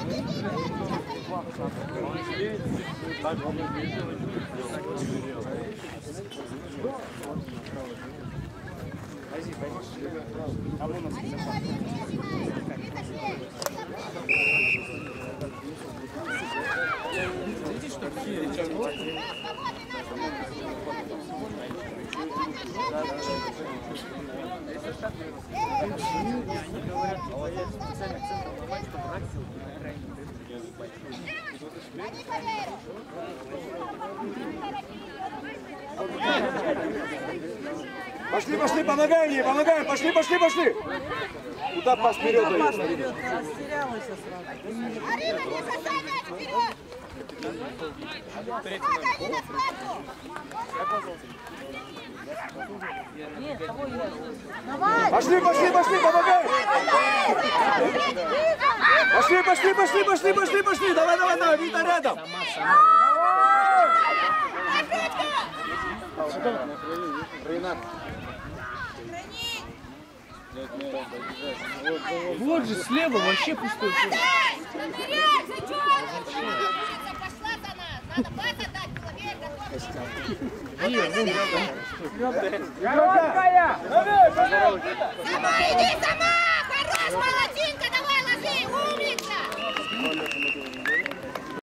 Они говорят, что есть специальный акцент на мальчика, брать силу. Пошли, пошли, помогаем ей, помогаем, пошли, пошли, пошли. Куда пас вперед дает? Растерялась сразу. Арина, не бросай мяч вперед! Сзади, на схватку! Нет, того я. Давай! Пошли, пошли, пошли, помогаем. Пошли, пошли, пошли, пошли, пошли, пошли. Давай, давай, давай, Вита рядом. Вот же слева вообще пустой. Сама иди, сама! Хорош, молодчинка,